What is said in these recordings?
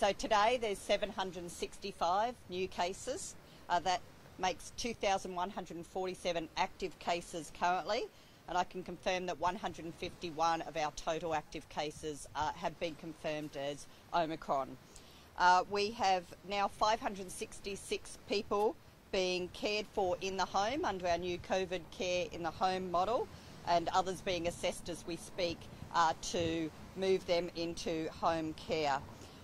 So today there's 765 new cases. Uh, that makes 2,147 active cases currently, and I can confirm that 151 of our total active cases uh, have been confirmed as Omicron. Uh, we have now 566 people being cared for in the home under our new COVID care in the home model, and others being assessed as we speak uh, to move them into home care.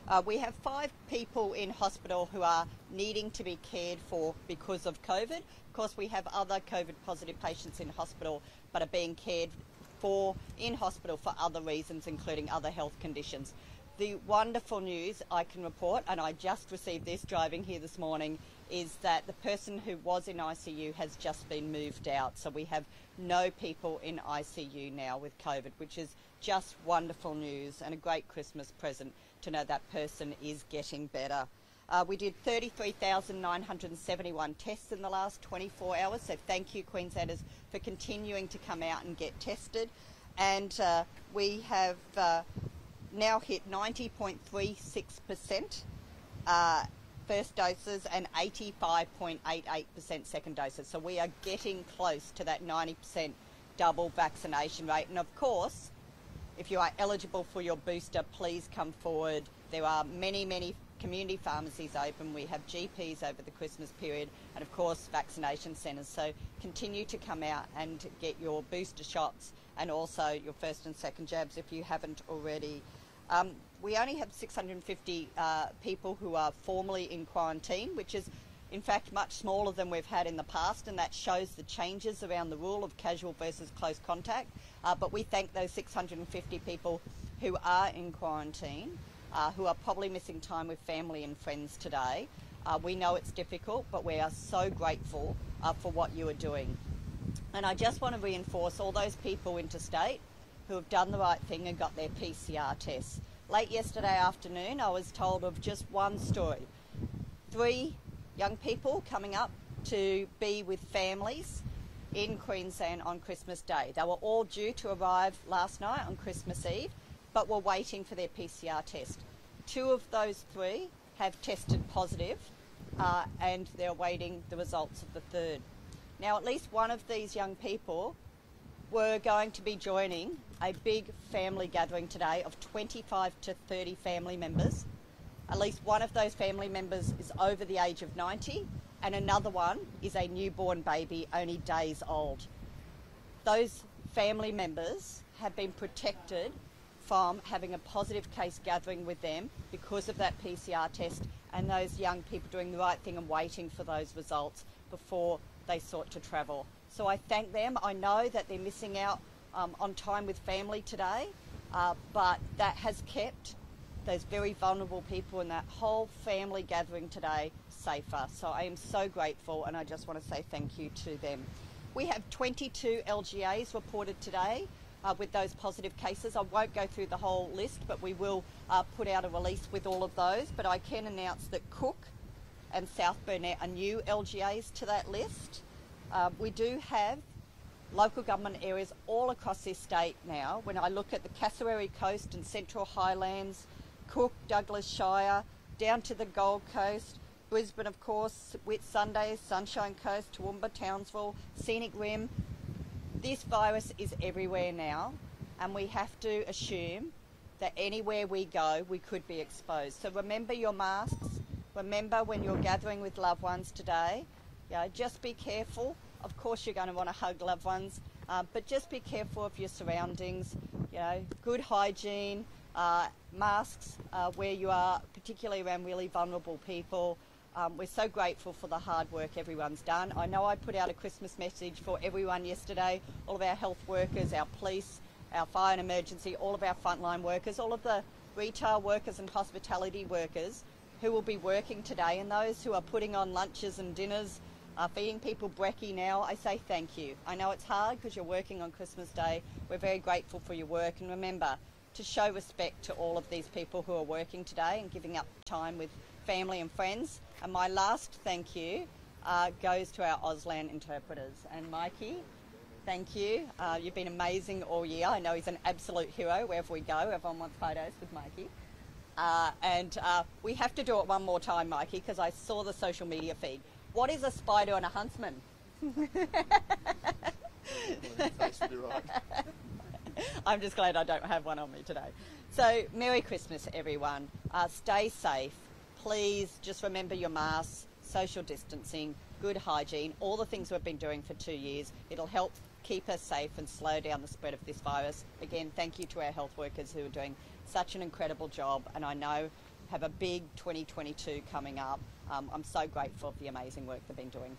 Uh, we have five people in hospital who are needing to be cared for because of COVID. Of course, we have other COVID positive patients in hospital but are being cared for in hospital for other reasons, including other health conditions. The wonderful news I can report, and I just received this driving here this morning, is that the person who was in ICU has just been moved out. So we have no people in ICU now with COVID, which is just wonderful news and a great Christmas present to know that person is getting better. Uh, we did 33,971 tests in the last 24 hours, so thank you, Queenslanders, for continuing to come out and get tested. And uh, we have uh, now hit 90.36% uh, first doses and 85.88% second doses. So we are getting close to that 90% double vaccination rate. And of course, if you are eligible for your booster, please come forward. There are many, many community pharmacies open. We have GPs over the Christmas period, and of course, vaccination centres. So continue to come out and get your booster shots and also your first and second jabs if you haven't already. Um, we only have 650 uh, people who are formally in quarantine, which is in fact much smaller than we've had in the past, and that shows the changes around the rule of casual versus close contact. Uh, but we thank those 650 people who are in quarantine, uh, who are probably missing time with family and friends today. Uh, we know it's difficult, but we are so grateful uh, for what you are doing. And I just want to reinforce all those people interstate who have done the right thing and got their PCR tests. Late yesterday afternoon, I was told of just one story. Three young people coming up to be with families in Queensland on Christmas Day. They were all due to arrive last night on Christmas Eve, but were waiting for their PCR test. Two of those three have tested positive, uh, and they're awaiting the results of the third. Now, at least one of these young people were going to be joining a big family gathering today of 25 to 30 family members at least one of those family members is over the age of 90, and another one is a newborn baby only days old. Those family members have been protected from having a positive case gathering with them because of that PCR test and those young people doing the right thing and waiting for those results before they sought to travel. So I thank them. I know that they're missing out um, on time with family today, uh, but that has kept those very vulnerable people in that whole family gathering today safer. So I am so grateful and I just want to say thank you to them. We have 22 LGAs reported today uh, with those positive cases. I won't go through the whole list, but we will uh, put out a release with all of those. But I can announce that Cook and South Burnett are new LGAs to that list. Uh, we do have local government areas all across this state now. When I look at the Cassowary Coast and Central Highlands, Cook, Douglas Shire, down to the Gold Coast, Brisbane, of course, Whitsundays, Sunshine Coast, Toowoomba, Townsville, Scenic Rim. This virus is everywhere now, and we have to assume that anywhere we go, we could be exposed. So remember your masks. Remember when you're gathering with loved ones today. Know, just be careful. Of course, you're going to want to hug loved ones, uh, but just be careful of your surroundings. You know, good hygiene, uh, masks uh, where you are, particularly around really vulnerable people. Um, we're so grateful for the hard work everyone's done. I know I put out a Christmas message for everyone yesterday, all of our health workers, our police, our fire and emergency, all of our frontline workers, all of the retail workers and hospitality workers who will be working today and those who are putting on lunches and dinners, uh, feeding people brekkie now, I say thank you. I know it's hard because you're working on Christmas Day. We're very grateful for your work and remember, to show respect to all of these people who are working today and giving up time with family and friends. And my last thank you uh, goes to our Auslan interpreters. And Mikey, thank you. Uh, you've been amazing all year. I know he's an absolute hero wherever we go. Everyone wants photos with Mikey. Uh, and uh, we have to do it one more time, Mikey, because I saw the social media feed. What is a spider and a huntsman? Face would be right. I'm just glad I don't have one on me today. So, Merry Christmas, everyone. Uh, stay safe. Please just remember your masks, social distancing, good hygiene, all the things we've been doing for two years. It'll help keep us safe and slow down the spread of this virus. Again, thank you to our health workers who are doing such an incredible job, and I know have a big 2022 coming up. Um, I'm so grateful for the amazing work they've been doing.